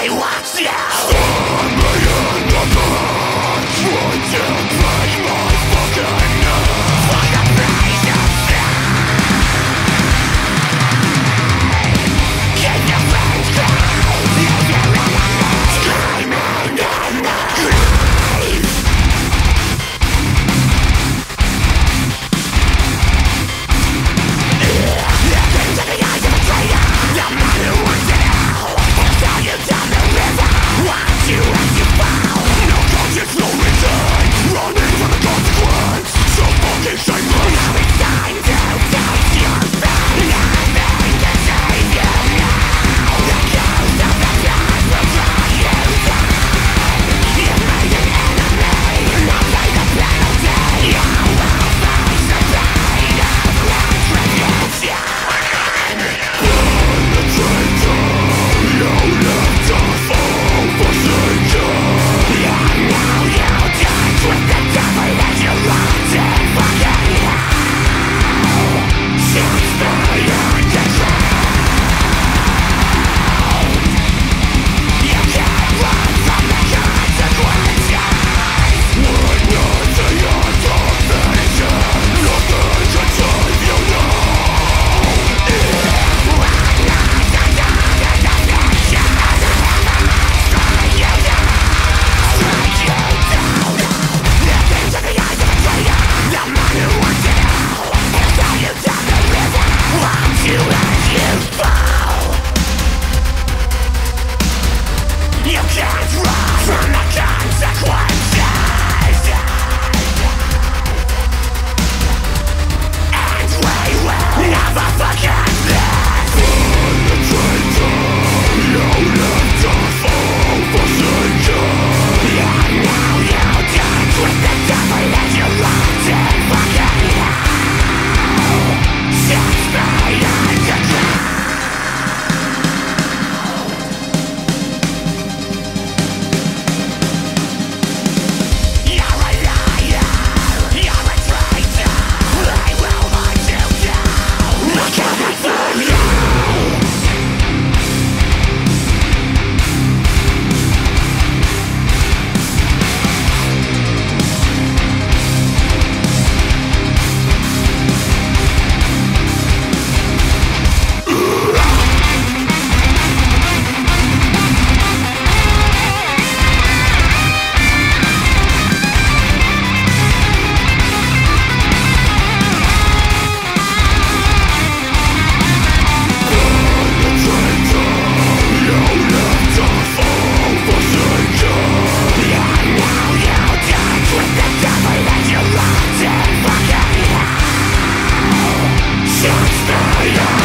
I watch you! From the end of the Yeah.